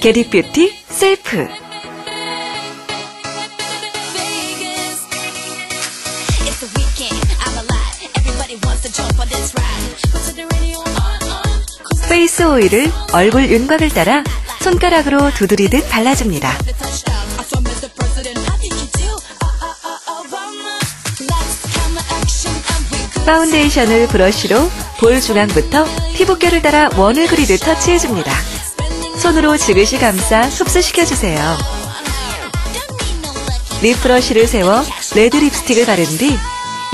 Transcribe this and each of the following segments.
Get it Beauty Self on, on. Cause face oil을 얼굴 윤곽을 따라 손가락으로 두드리듯 발라줍니다. Uh, uh, uh. 파운데이션을 브러쉬로 볼 중앙부터 피부결을 따라 원을 그리듯 터치해줍니다. 손으로 지그시 감싸 흡수시켜주세요. 브러쉬를 세워 레드 립스틱을 바른 뒤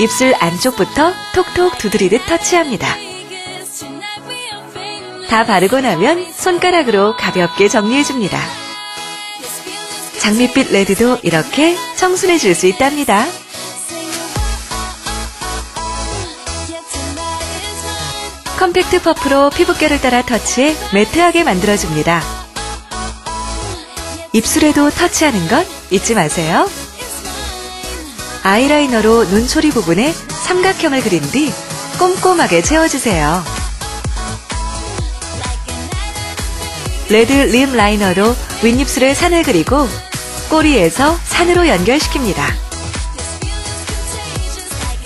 입술 안쪽부터 톡톡 두드리듯 터치합니다. 다 바르고 나면 손가락으로 가볍게 정리해줍니다. 장밋빛 레드도 이렇게 청순해질 수 있답니다. 컴팩트 퍼프로 피부결을 따라 터치해 matte하게 만들어줍니다. 입술에도 터치하는 것 잊지 마세요. 아이라이너로 눈초리 부분에 삼각형을 그린 뒤 꼼꼼하게 채워주세요. 레드 lip liner로 윗입술에 산을 그리고 꼬리에서 산으로 연결시킵니다.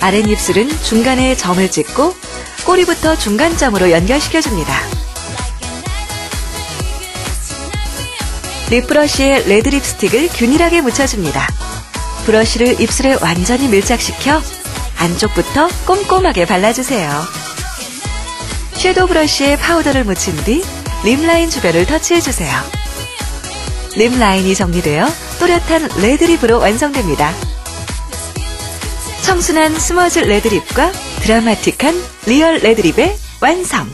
아랫입술은 중간에 점을 찍고 꼬리부터 중간점으로 연결시켜줍니다. lip brush에 레드 립스틱을 균일하게 묻혀줍니다. 브러쉬를 입술에 완전히 밀착시켜 안쪽부터 꼼꼼하게 발라주세요. 섀도우 브러쉬에 파우더를 묻힌 뒤 lip line 주변을 터치해주세요. lip line이 정리되어 또렷한 레드립으로 완성됩니다. 청순한 스머즈 레드립과 드라마틱한 리얼 레드립의 완성!